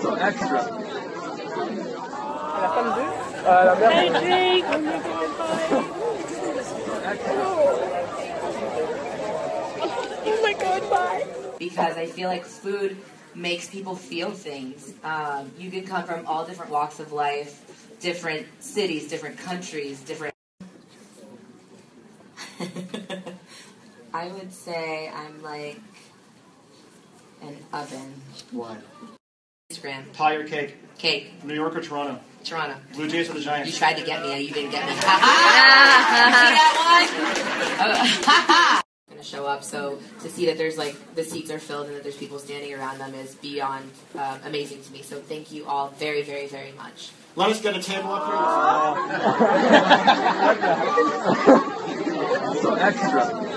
so extra. La 2 euh, La mère Hey Jake. Oh my god, bye. because I feel like food makes people feel things. Um, you can come from all different walks of life, different cities, different countries, different. I would say I'm like an oven. Why? Instagram Pie or cake? cake, New York or Toronto? Toronto. Blue Jays or the Giants? You tried to get me, and you didn't get me. Ha ha! you see that one? Ha ha! Gonna show up, so to see that there's like the seats are filled and that there's people standing around them is beyond uh, amazing to me. So thank you all very, very, very much. Let us get a table up here. So extra.